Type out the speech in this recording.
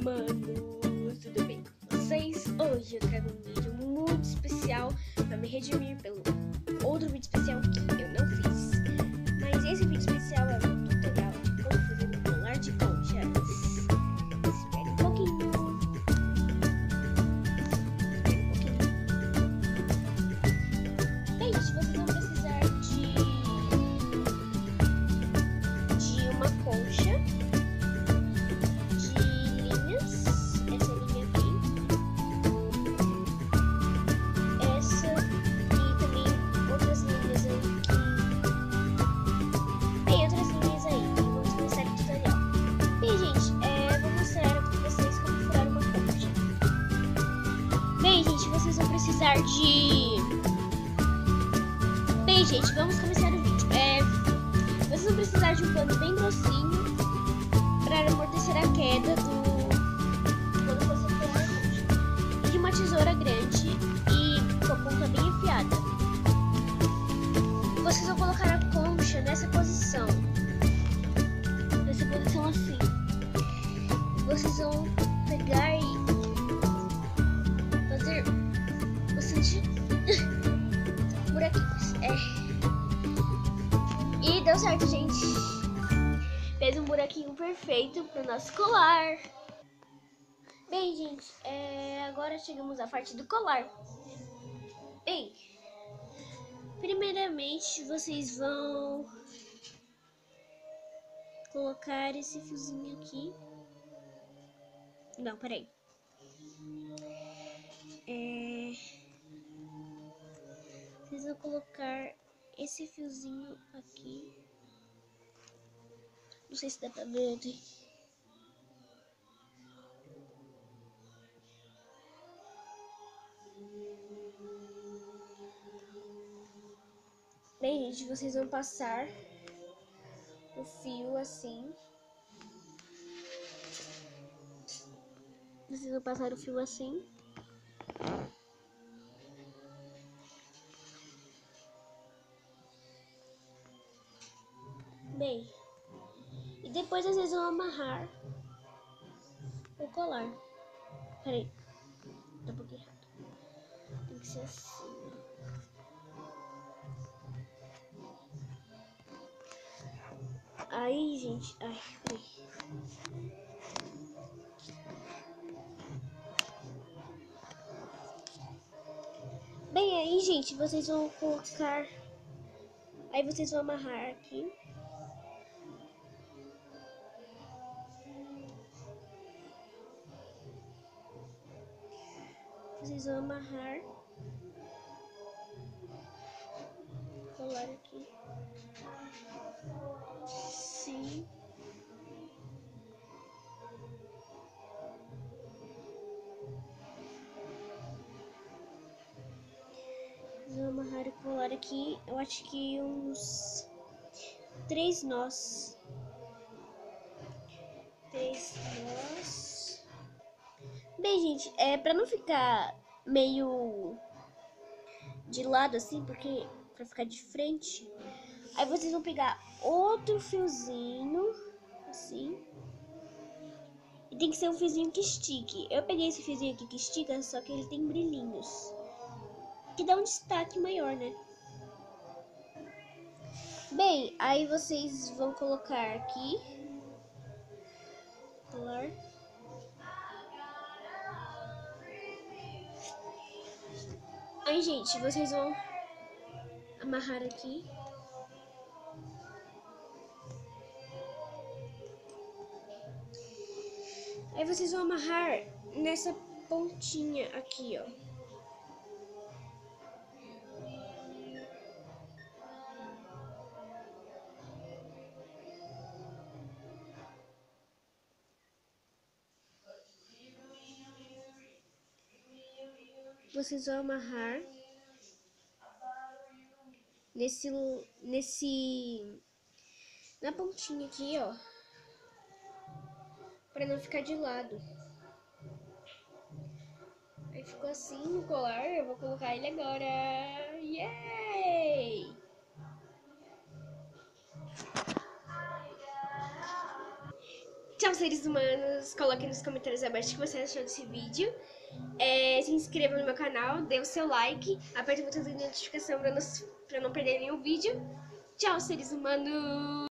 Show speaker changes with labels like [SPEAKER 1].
[SPEAKER 1] humanos, tudo bem com vocês? Hoje eu trago um vídeo muito especial para me redimir pelo outro vídeo especial vocês vão precisar de. Bem, gente, vamos começar o vídeo. É, vocês vão precisar de um pano bem grossinho certo, gente fez um buraquinho perfeito pro nosso colar. Bem, gente, é, agora chegamos à parte do colar. Bem, primeiramente vocês vão colocar esse fiozinho aqui. Não, peraí. É, vocês vão colocar esse fiozinho aqui. Não sei se dá pra ver. Tem... Bem, gente, vocês vão passar o fio assim. Vocês vão passar o fio assim. Bem, e depois vocês vão amarrar o colar. Peraí. Tá um pouquinho errado. Tem que ser assim. Aí, gente. Ai, peraí. Bem, aí, gente, vocês vão colocar. Aí vocês vão amarrar aqui. Vão amarrar. Colar aqui. Sim. Vão amarrar e colar aqui. Eu acho que uns três nós. Três nós. Bem, gente, é pra não ficar meio de lado assim, porque pra ficar de frente, aí vocês vão pegar outro fiozinho, assim. E tem que ser um fiozinho que estique. Eu peguei esse fiozinho aqui que estica, só que ele tem brilhinhos. Que dá um destaque maior, né? Bem, aí vocês vão colocar aqui. Aí, gente, vocês vão amarrar aqui. Aí vocês vão amarrar nessa pontinha aqui, ó. Vocês vão amarrar nesse nesse na pontinha aqui, ó, para não ficar de lado. Aí ficou assim o colar, eu vou colocar ele agora. Yay! Seres humanos. Coloque nos comentários abaixo o que você achou desse vídeo. É, se inscreva no meu canal, dê o seu like, aperte o botão de notificação para não, pra não perder nenhum vídeo. Tchau, seres humanos!